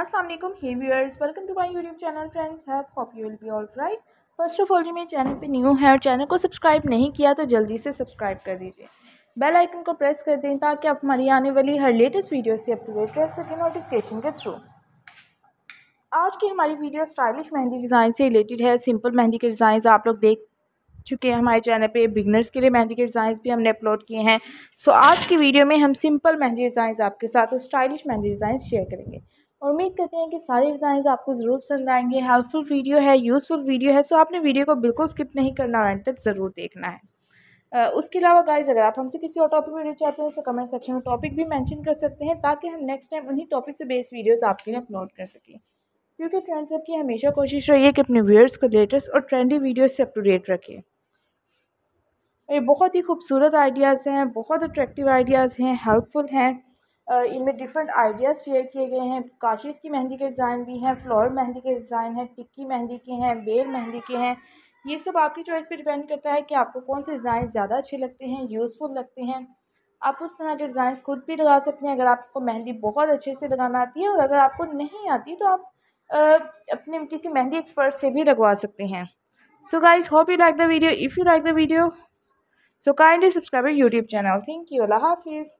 अस्सलाम वालेकुम hey viewers welcome to my YouTube channel friends have hope you will be all right first of all जो, मेरे channel पे new है और चैनल को सब्सक्राइब नहीं किया तो जल्दी से सब्सक्राइब कर दीजिए। बेल आइकन को प्रेस कर दें ताकि आप हमारी आने वाली हर लेटेस्ट वीडियो से अप टू डेट रह सकें नोटिफिकेशन के थ्रू आज की हमारी वीडियो स्टाइलिश मेहंदी डिज़ाइन से रिलेटेड है। सिंपल मेहंदी के डिज़ाइन आप लोग देख चुके हैं हमारे चैनल पे। बिगनर्स के लिए मेहंदी के डिज़ाइन भी हमने अपलोड किए हैं। सो आज की वीडियो में हम सिंपल मेहंदी डिज़ाइन आपके साथ और स्टाइलिश मेहंदी डिज़ाइन शेयर करेंगे। उम्मीद करते हैं कि सारे डिज़ाइन आपको ज़रूर पसंद आएँगे। हेल्पफुल वीडियो है यूज़फुल वीडियो है सो आपने वीडियो को बिल्कुल स्किप नहीं करना एंड तक ज़रूर देखना है। उसके अलावा गाइज़ अगर आप हमसे किसी और टॉपिक वीडियो चाहते हैं तो कमेंट सेक्शन में टॉपिक भी मेंशन कर सकते हैं, ताकि हम नेक्स्ट टाइम उन्हीं टॉपिक से बेस्ड वीडियोस आपके लिए अपलोड कर सकें। क्योंकि ट्रेंड्स की हमेशा कोशिश रही है कि अपने व्यूअर्स को लेटेस्ट और ट्रेंडी वीडियो से अप टू डेट रखें। ये बहुत ही खूबसूरत आइडियाज़ हैं, बहुत अट्रैक्टिव आइडियाज़ हैं हेल्पफुल हैं। इनमें डिफरेंट आइडियाज़ शेयर किए गए हैं। काशिश की मेहंदी के डिज़ाइन भी हैं, फ्लोर मेहंदी के डिज़ाइन हैं, टिक्की मेहंदी के हैं, बेल मेहंदी के हैं। ये सब आपकी चॉइस पे डिपेंड करता है कि आपको कौन से डिज़ाइन ज़्यादा अच्छे लगते हैं यूज़फुल लगते हैं। आप उस तरह के डिज़ाइन खुद भी लगा सकते हैं, अगर आपको मेहंदी बहुत अच्छे से लगाना आती है, और अगर आपको नहीं आती तो आप अपने किसी मेहंदी एक्सपर्ट से भी लगवा सकते हैं। So guys hope you like the video if you like the video so kindly subscribe YouTube channel thank you अल्लाह हाफिज़